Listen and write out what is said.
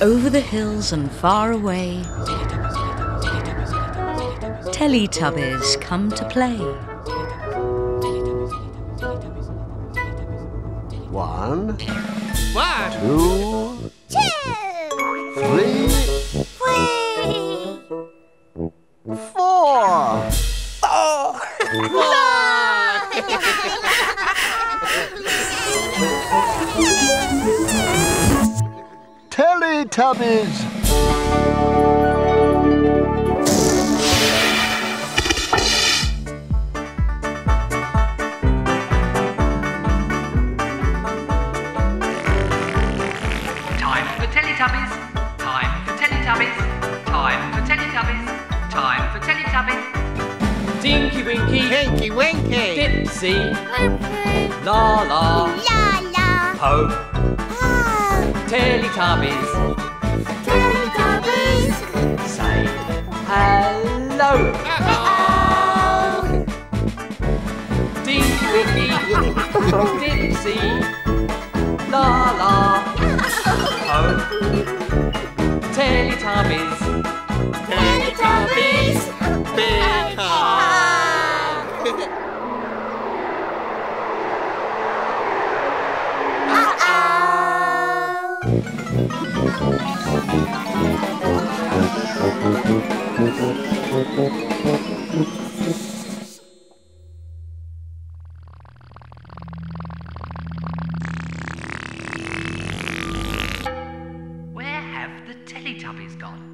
Over the hills and far away, Teletubbies come to play. One, One, two, three, four. Teletubbies. Teletubbies. Time for Teletubbies. Time for Teletubbies. Time for Teletubbies. Tinky Winky, Tinky Winky. Dipsy, Laa-Laa, La la. Po, Oh, Teletubbies. Teletubbies. Say hello. Oh. Tinky Winky, Dipsy, Teletubbies. Teletubbies. Big hug. Uh-oh. Have gone?